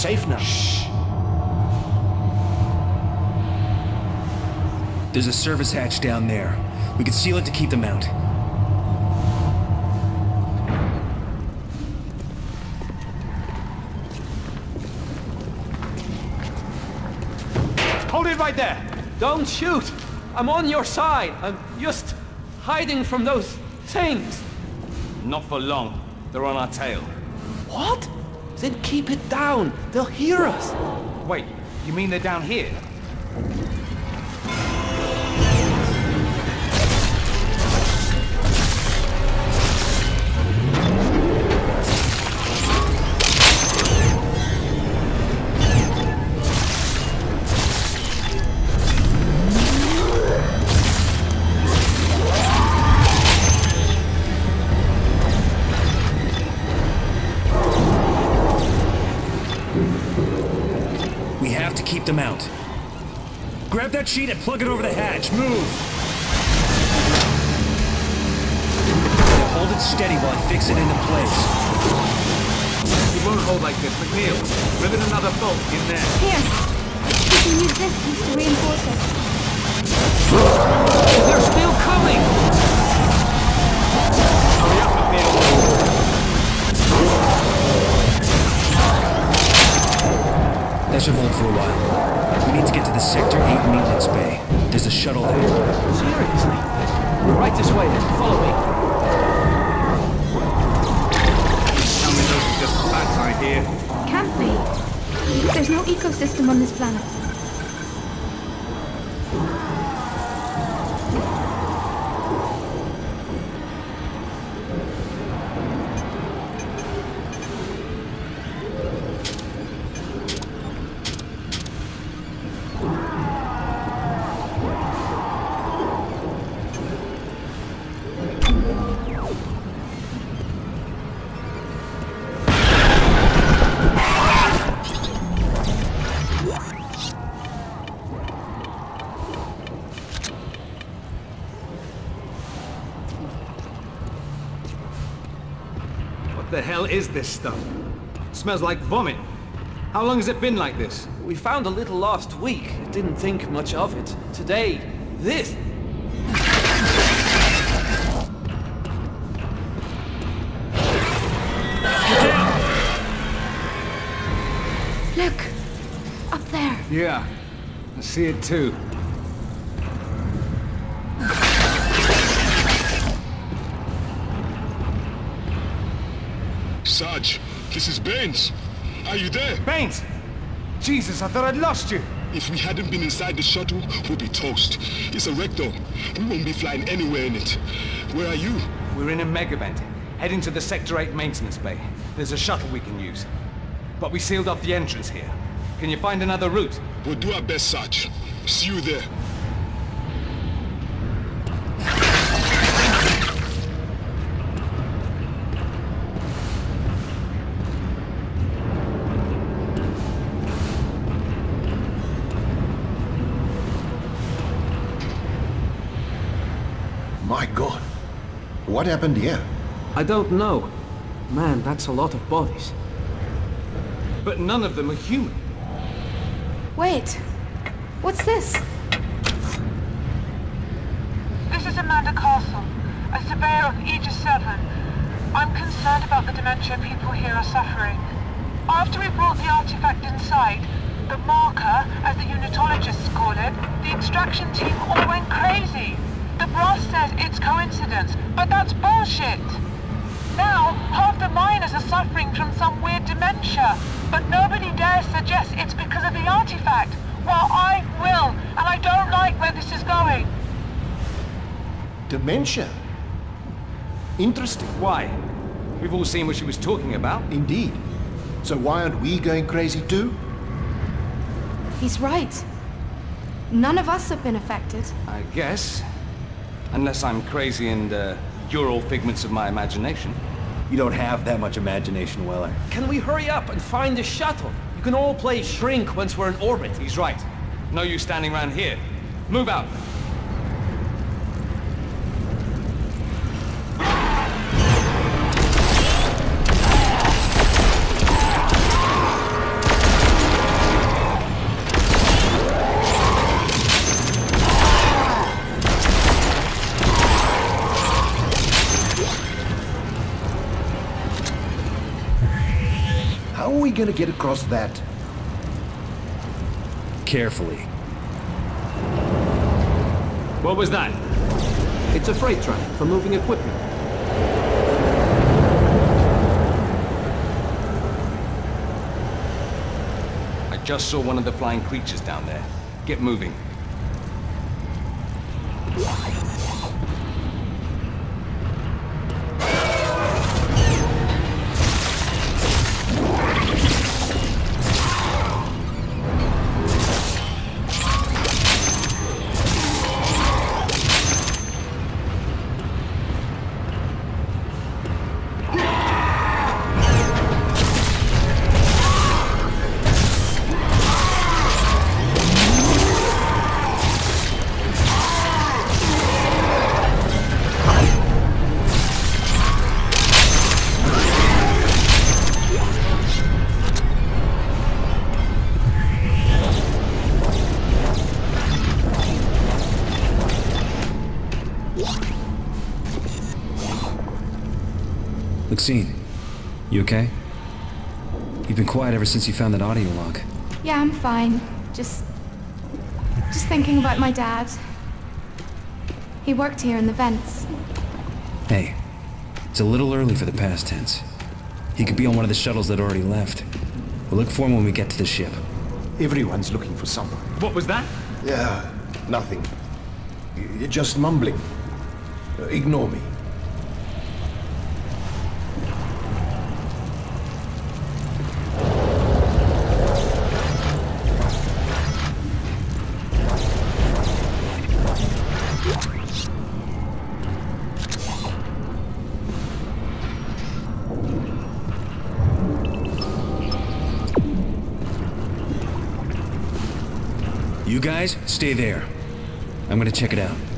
So, safe now? Shh. There's a service hatch down there. We can seal it to keep them out. Hold it right there! Don't shoot! I'm on your side! I'm just hiding from those things! Not for long. They're on our tail. What? Then keep it down! They'll hear us! Wait, you mean they're down here? Sheet and plug it over the hatch. Move! Now hold it steady while I fix it into place. It won't hold like this. McNeil, rivet another bolt in there. Here. We can use this piece to reinforce it. They're still coming! Hurry up, McNeil. That should hold for a while. We need to get to the Sector 8 maintenance bay. There's a shuttle there. Seriously? Right this way then, follow me. Tell me those are just bats I hear. Can't be. There's no ecosystem on this planet. Is this stuff? smells like vomit. How long has it been like this? We found a little last week. Didn't think much of it. Today, this. Look! Up there. Yeah, I see it too. Is Baines. Are you there? Baines! Jesus, I thought I'd lost you. If we hadn't been inside the shuttle, we'd be toast. It's a wreck though. We won't be flying anywhere in it. Where are you? We're in a megavent, heading to the Sector 8 maintenance bay. There's a shuttle we can use. But we sealed off the entrance here. Can you find another route? We'll do our best, Sarge. See you there. What happened here? I don't know. Man, that's a lot of bodies. But none of them are human. Wait. What's this? This is Amanda Castle, a surveyor of Aegis 7. I'm concerned about the dementia people here are suffering. After we brought the artifact inside, the marker, as the unitologists call it, the extraction team all went crazy. The boss says it's coincidence, but that's bullshit. Now, half the miners are suffering from some weird dementia, but nobody dares suggest it's because of the artifact. Well, I will, and I don't like where this is going. Dementia. Interesting. Why? We've all seen what she was talking about. Indeed. So why aren't we going crazy too? He's right. None of us have been affected. I guess. Unless I'm crazy and uh, you're all figments of my imagination. You don't have that much imagination, Weller. Can we hurry up and find the shuttle? You can all play shrink once we're in orbit. He's right. No use standing around here. Move out. We gonna get across that? Carefully. What was that? It's a freight train for moving equipment. I just saw one of the flying creatures down there. Get moving. Lexine, you okay? You've been quiet ever since you found that audio log. Yeah, I'm fine. Just. just thinking about my dad. He worked here in the vents. Hey, it's a little early for the past tense. He could be on one of the shuttles that already left. We'll look for him when we get to the ship. Everyone's looking for someone. What was that? Yeah, nothing. You're just mumbling. Uh, Ignore me. Stay there. I'm gonna check it out.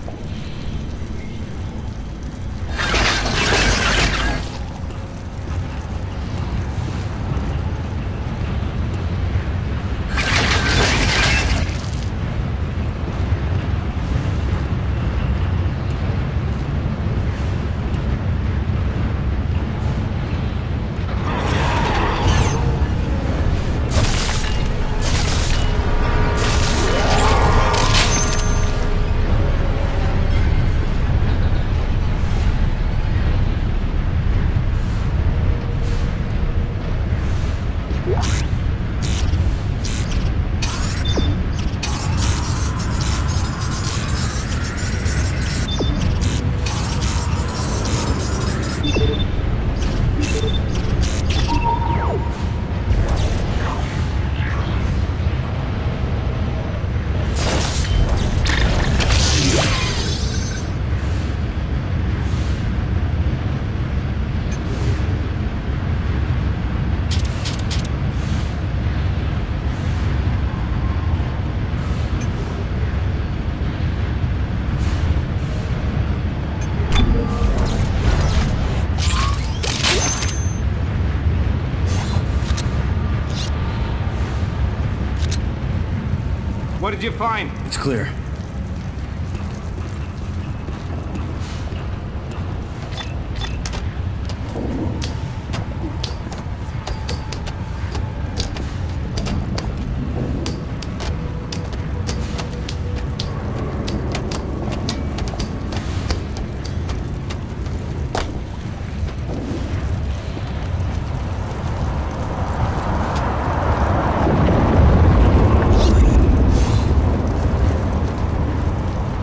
Did you find? It's clear.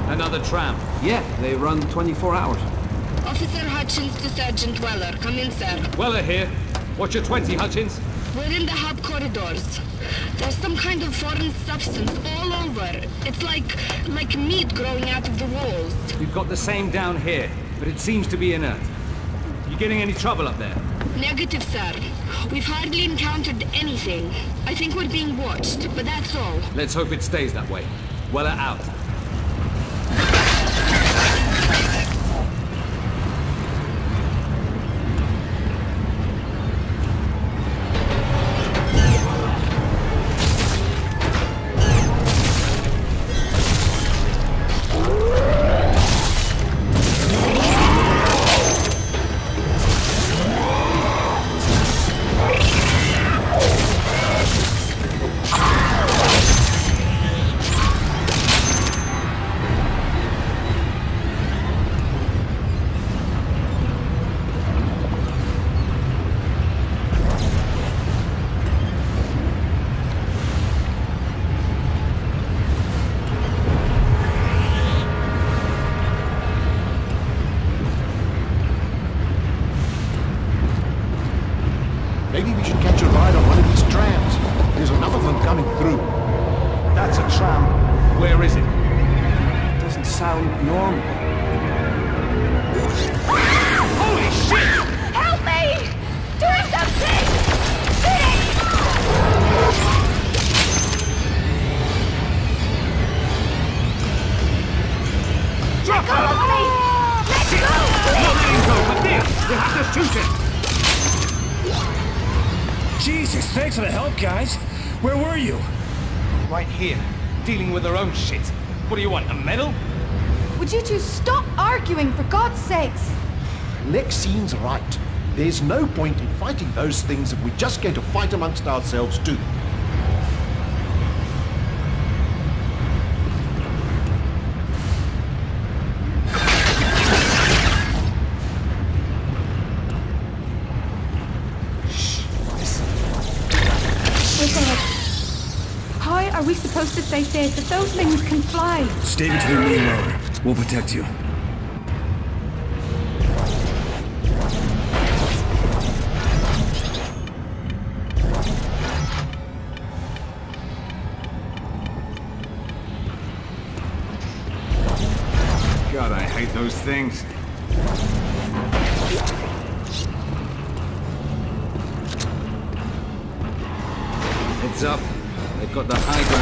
Another tram. Yeah, they run 24 hours. Officer Hutchins to Sergeant Weller. Come in, sir. Weller here. What's your 20, Hutchins? We're in the hub corridors. There's some kind of foreign substance all over. It's like like meat growing out of the walls. We've got the same down here, but it seems to be inert. You getting any trouble up there? Negative, sir. We've hardly encountered anything. I think we're being watched, but that's all. Let's hope it stays that way. Weller out. We have to shoot it! Jesus, thanks for the help, guys. Where were you? Right here, dealing with our own shit. What do you want, a medal? Would you two stop arguing, for God's sakes? Lexine's right. There's no point in fighting those things if we're just going to fight amongst ourselves too. Things can fly? Stay between me and Rover. We'll protect you. God, I hate those things. Heads up. They've got the high ground.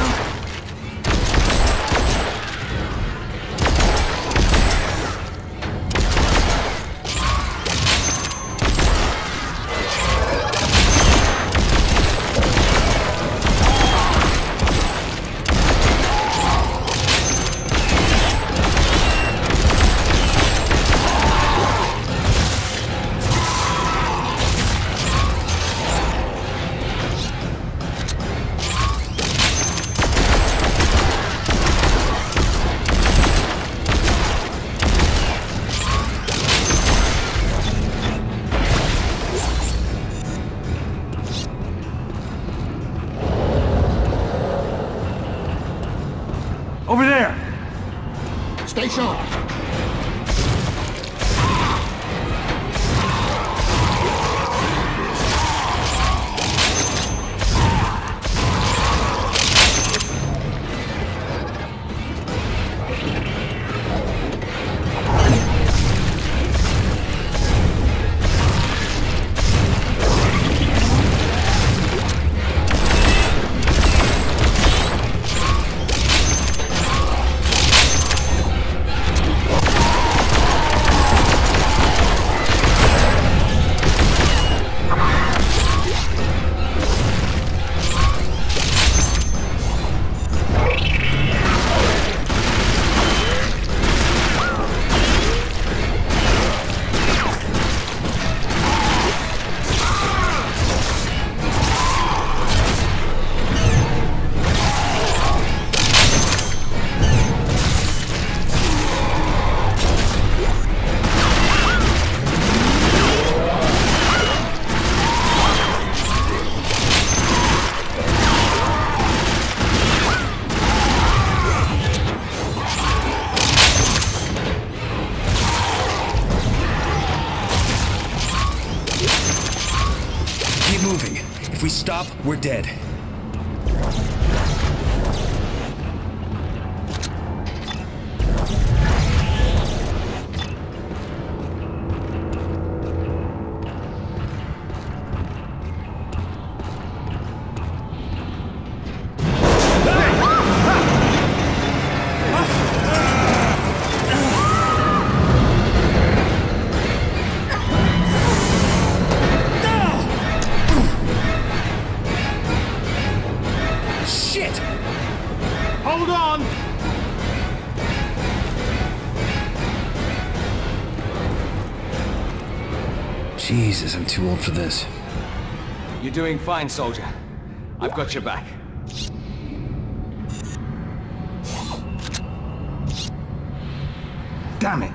Too old for this. You're doing fine, soldier. I've got your back. Damn it!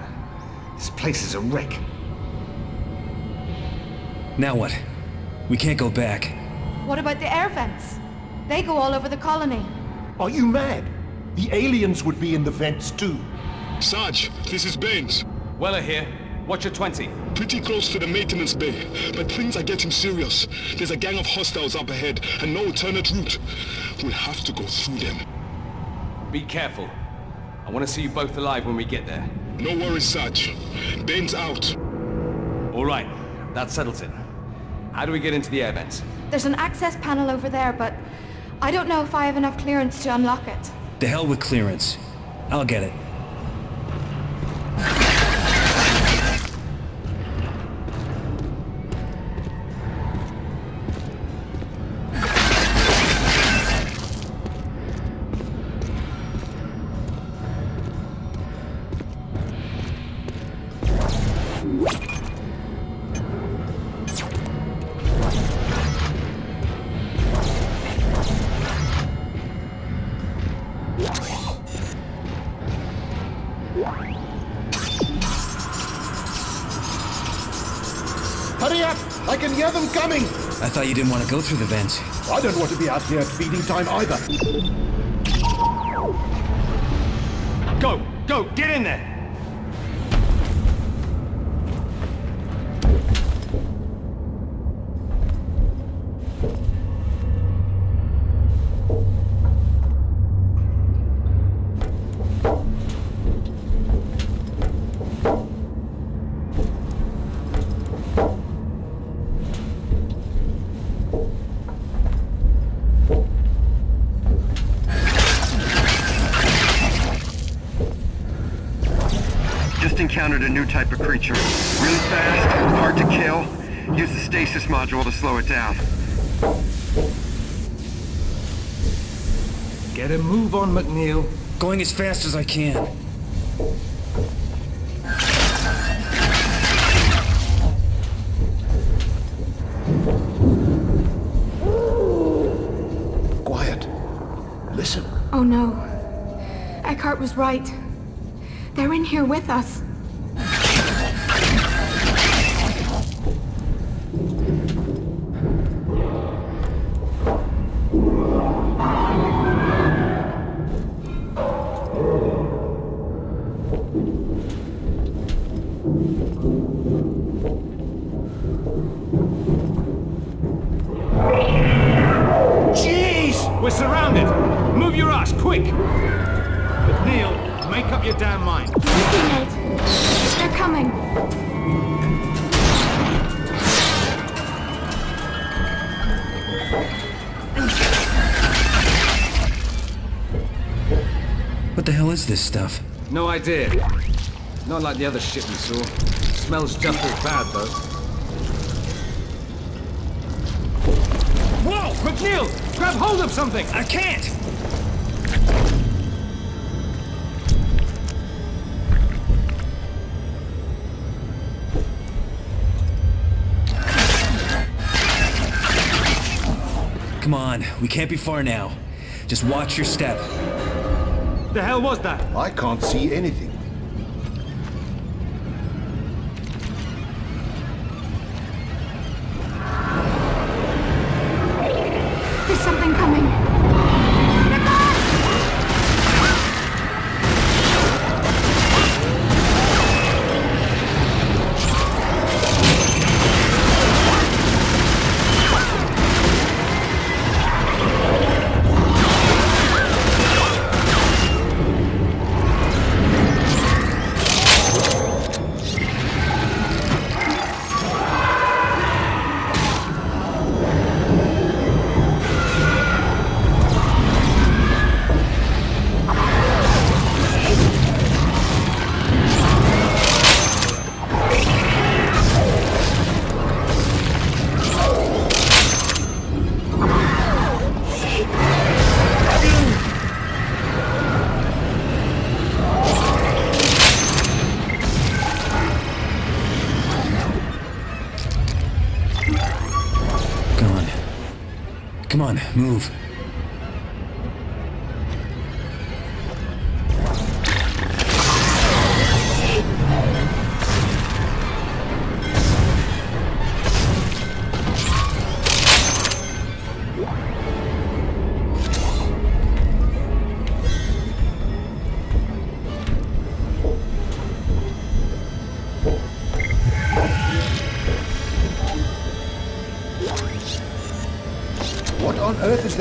This place is a wreck. Now what? We can't go back. What about the air vents? They go all over the colony. Are you mad? The aliens would be in the vents too. Sarge, this is Baines. Weller here. Watch your 20. Pretty close to the maintenance bay, but things are getting serious. There's a gang of hostiles up ahead, and no alternate route. We'll have to go through them. Be careful. I want to see you both alive when we get there. No worries, Sarge. Baines out. All right, that settles it. How do we get into the air vents? There's an access panel over there, but I don't know if I have enough clearance to unlock it. The hell with clearance. I'll get it. I can hear them coming! I thought you didn't want to go through the vents. I don't want to be out here at feeding time either. Go! Go! Get in there! Just encountered a new type of creature. Really fast, hard to kill. Use the stasis module to slow it down. Get a move on, McNeil. Going as fast as I can. Quiet. Listen. Oh no. Eckhardt was right. They're in here with us. Your ass, quick! McNeil, make up your damn mind. Nate, they're coming. What the hell is this stuff? No idea. Not like the other shit we saw. Smells just as bad, though. Whoa! McNeil! Grab hold of something! I can't! Come on, we can't be far now. Just watch your step. The hell was that? I can't see anything. Come on, move.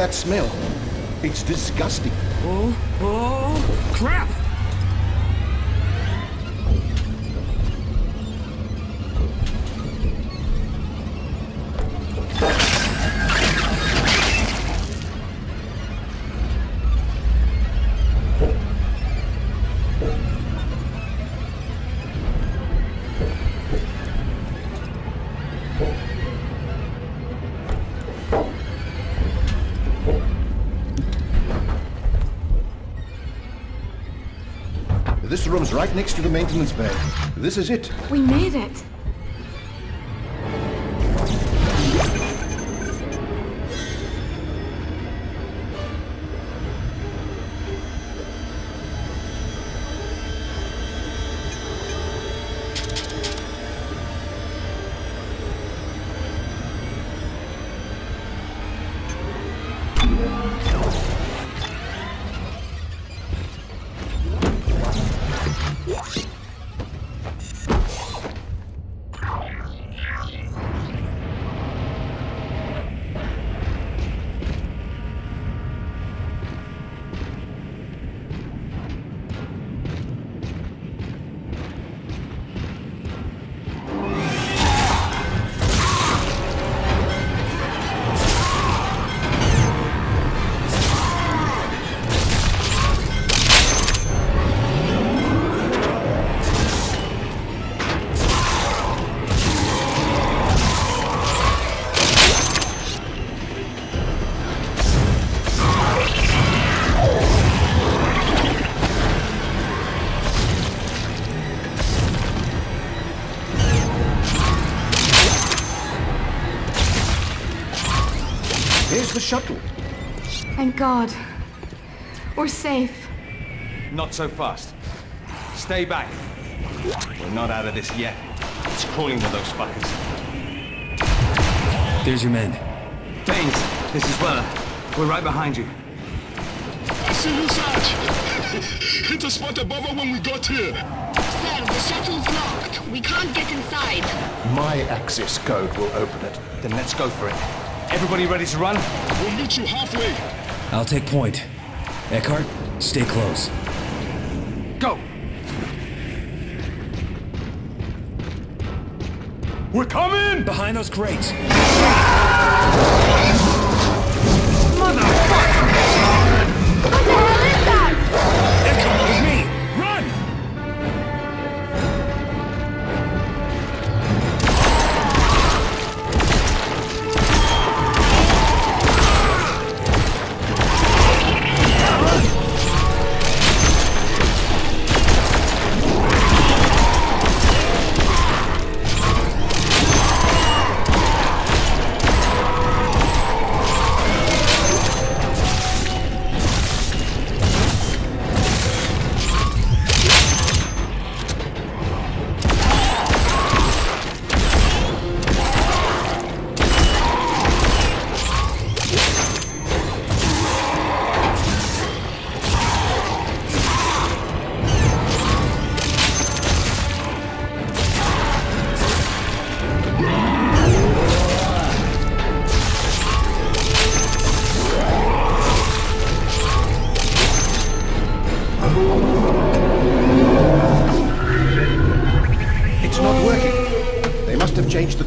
That smell? It's disgusting. Oh, oh, crap! Room's right next to the maintenance bay. This is it. We made it. There's the shuttle. Thank God. We're safe. Not so fast. Stay back. We're not out of this yet. It's crawling with those fuckers. There's your men. Baines, this is Weller. We're right behind you. I see you, Sarge. Hit a spot above her when we got here. Sir, the shuttle's locked. We can't get inside. My access code will open it. Then let's go for it. Everybody ready to run? We'll meet you halfway. I'll take point. Eckhardt, stay close. Go! We're coming! Behind those crates. What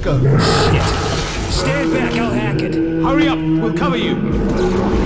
the code. Stand back, I'll hack it. Hurry up! We'll cover you!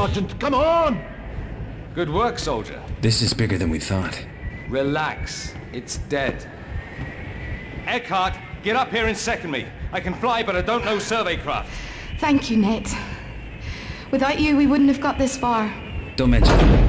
Sergeant. Come on! Good work, soldier. This is bigger than we thought. Relax. It's dead. Eckhardt, get up here and second me. I can fly, but I don't know survey craft. Thank you, Nate. Without you, we wouldn't have got this far. Don't mention it.